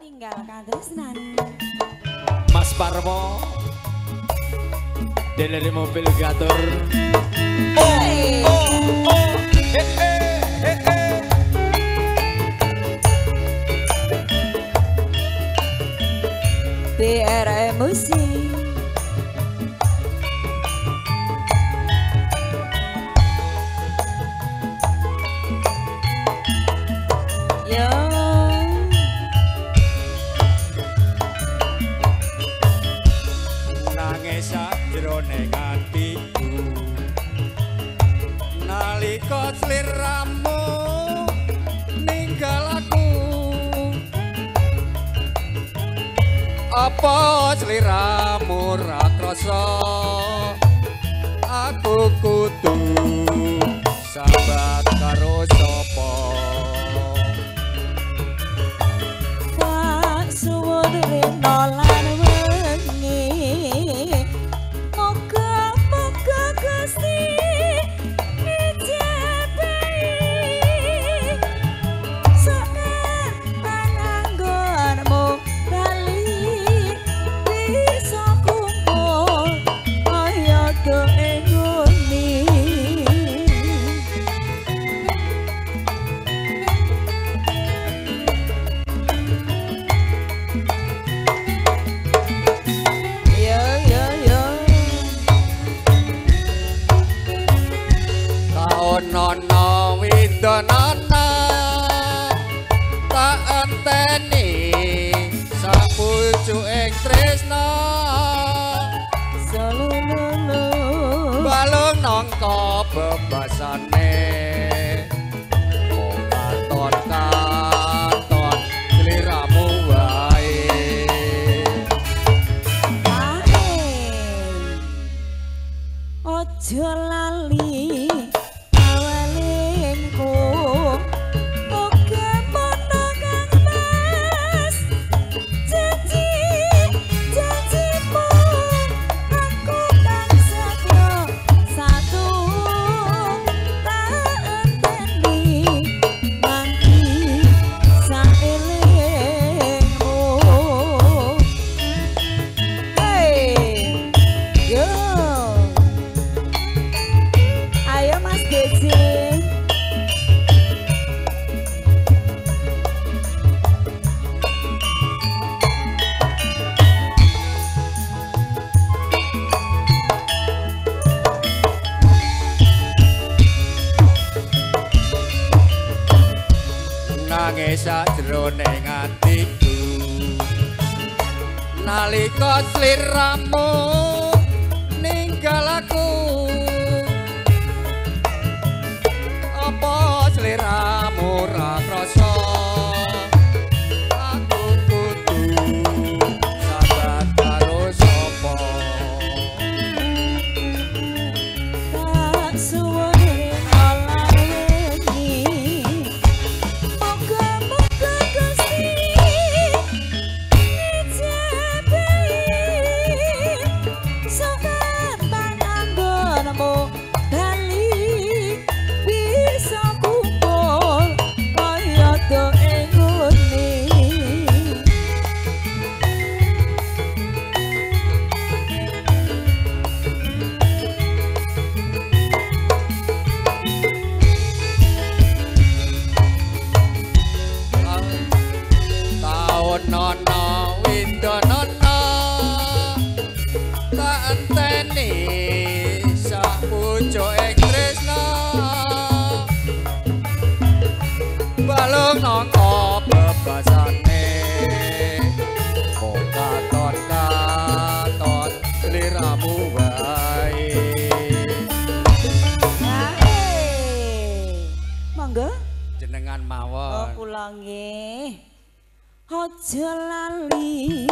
tinggal katresnan Mas Parmo. Dari mobil gator. Oh, oh, he, he, he. BR Musik nalika sliramu ninggal aku. Apa sliramu ra krasa? Aku kudu sabat Tak enteni Sapucu ing tresna Salululu Balung nangka bebasane nangis sakjroning atiku. Nalika sliramu ninggal aku balung nangka bebasane kok katon katon sliramu wae Hai. Monggo. jenengan Oh, mawon kula nggih. Aja lali